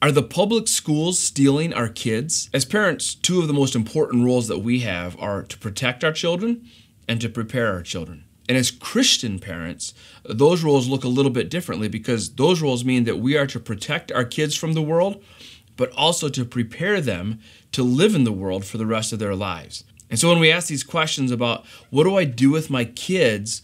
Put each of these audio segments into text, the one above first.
Are the public schools stealing our kids? As parents, two of the most important roles that we have are to protect our children and to prepare our children. And as Christian parents, those roles look a little bit differently because those roles mean that we are to protect our kids from the world, but also to prepare them to live in the world for the rest of their lives. And so when we ask these questions about what do I do with my kids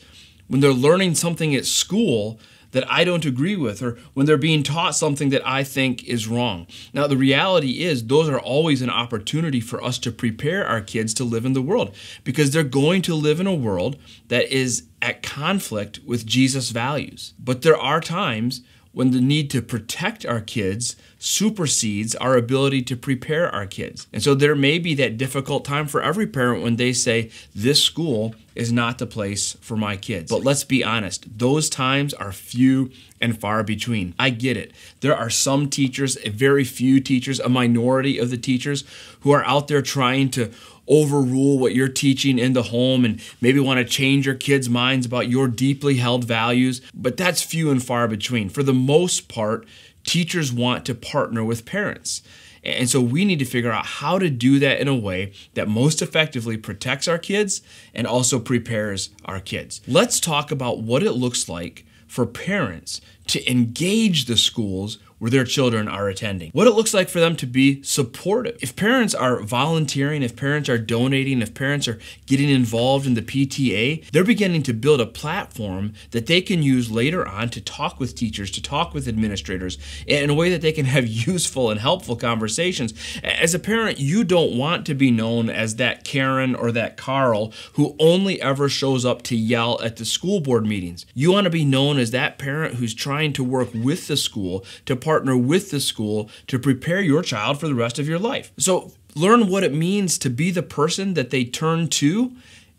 when they're learning something at school that I don't agree with or when they're being taught something that I think is wrong. Now, the reality is, those are always an opportunity for us to prepare our kids to live in the world because they're going to live in a world that is at conflict with Jesus' values. But there are times when the need to protect our kids supersedes our ability to prepare our kids. And so there may be that difficult time for every parent when they say, This school is not the place for my kids. But let's be honest, those times are few and far between. I get it. There are some teachers, a very few teachers, a minority of the teachers who are out there trying to overrule what you're teaching in the home and maybe want to change your kids' minds about your deeply held values, but that's few and far between. For the most part, teachers want to partner with parents. And so we need to figure out how to do that in a way that most effectively protects our kids and also prepares our kids. Let's talk about what it looks like for parents to engage the schools where their children are attending. What it looks like for them to be supportive. If parents are volunteering, if parents are donating, if parents are getting involved in the PTA, they're beginning to build a platform that they can use later on to talk with teachers, to talk with administrators in a way that they can have useful and helpful conversations. As a parent, you don't want to be known as that Karen or that Carl who only ever shows up to yell at the school board meetings. You want to be known as that parent who's trying to work with the school to partner partner with the school to prepare your child for the rest of your life. So learn what it means to be the person that they turn to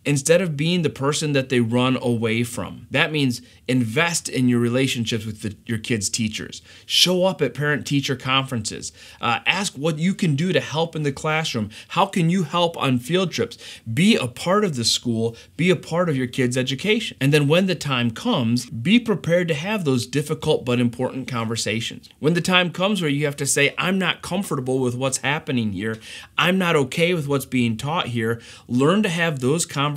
instead of being the person that they run away from. That means invest in your relationships with the, your kids' teachers. Show up at parent teacher conferences. Uh, ask what you can do to help in the classroom. How can you help on field trips? Be a part of the school, be a part of your kids' education. And then when the time comes, be prepared to have those difficult but important conversations. When the time comes where you have to say, I'm not comfortable with what's happening here, I'm not okay with what's being taught here, learn to have those conversations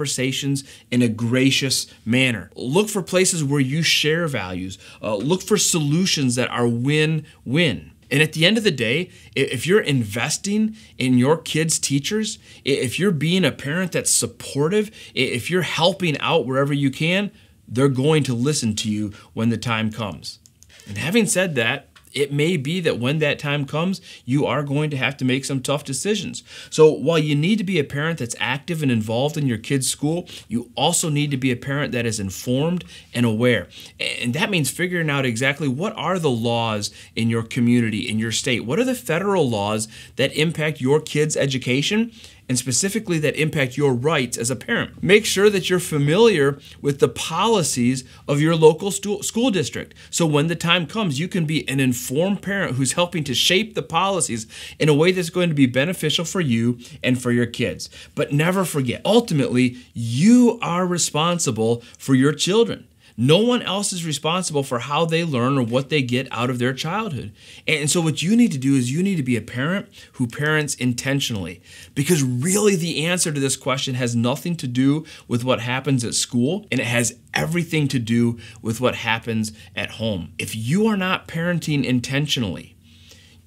in a gracious manner. Look for places where where you share values. Uh, look for solutions that are win win. And at the end of the day, if you're investing in your kids' teachers, if you're being a parent that's supportive, if you're helping out wherever you can, they're going to listen to you when the time comes. And having said that, it may be that when that time comes, you are going to have to make some tough decisions. So while you need to be a parent that's active and involved in your kid's school, you also need to be a parent that is informed and aware. And that means figuring out exactly what are the laws in your community, in your state? What are the federal laws that impact your kids' education? And specifically that impact your rights as a parent. Make sure that you're familiar with the policies of your local school district. So when the time comes, you can be an informed parent who's helping to shape the policies in a way that's going to be beneficial for you and for your kids. But never forget, ultimately, you are responsible for your children. No one else is responsible for how they learn or what they get out of their childhood. And so, what you need to do is you need to be a parent who parents intentionally. Because really, the answer to this question has nothing to do with what happens at school, and it has everything to do with what happens at home. If you are not parenting intentionally,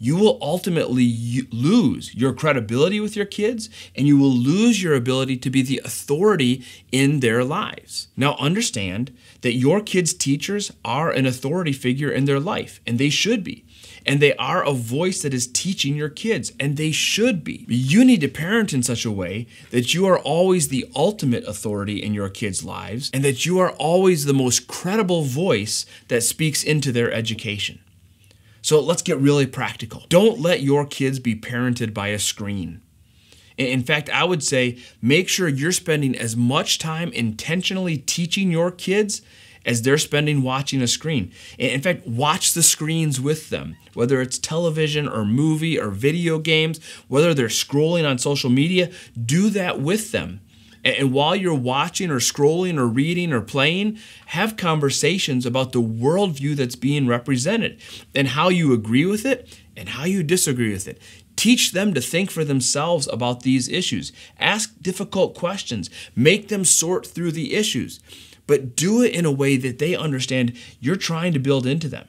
you will ultimately lose your credibility with your kids and you will lose your ability to be the authority in their lives. Now, understand that your kids' teachers are an authority figure in their life, and they should be. And they are a voice that is teaching your kids, and they should be. You need to parent in such a way that you are always the ultimate authority in your kids' lives, and that you are always the most credible voice that speaks into their education. So let's get really practical. Don't let your kids be parented by a screen. In fact, I would say make sure you're spending as much time intentionally teaching your kids as they're spending watching a screen. In fact, watch the screens with them, whether it's television or movie or video games, whether they're scrolling on social media, do that with them. And while you're watching or scrolling or reading or playing, have conversations about the worldview that's being represented and how you agree with it and how you disagree with it. Teach them to think for themselves about these issues. Ask difficult questions. Make them sort through the issues. But do it in a way that they understand you're trying to build into them.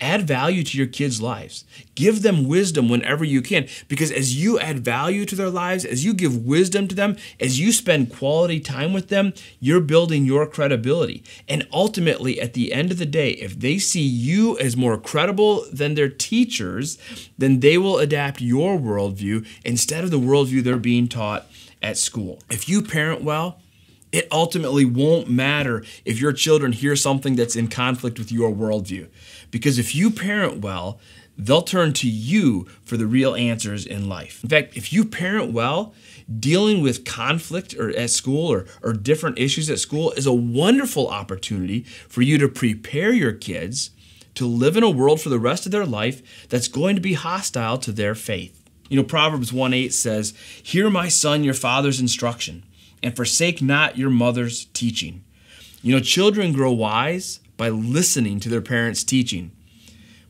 Add value to your kids' lives. Give them wisdom whenever you can, because as you add value to their lives, as you give wisdom to them, as you spend quality time with them, you're building your credibility. And ultimately, at the end of the day, if they see you as more credible than their teachers, then they will adapt your worldview instead of the worldview they're being taught at school. If you parent well, it ultimately won't matter if your children hear something that's in conflict with your worldview. Because if you parent well, they'll turn to you for the real answers in life. In fact, if you parent well, dealing with conflict or at school or, or different issues at school is a wonderful opportunity for you to prepare your kids to live in a world for the rest of their life that's going to be hostile to their faith. You know, Proverbs 1 8 says, Hear, my son, your father's instruction and forsake not your mother's teaching. You know, children grow wise by listening to their parents' teaching.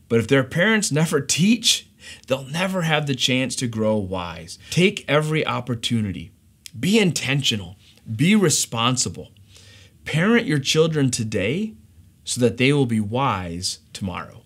But if their parents never teach, they'll never have the chance to grow wise. Take every opportunity. Be intentional. Be responsible. Parent your children today so that they will be wise tomorrow.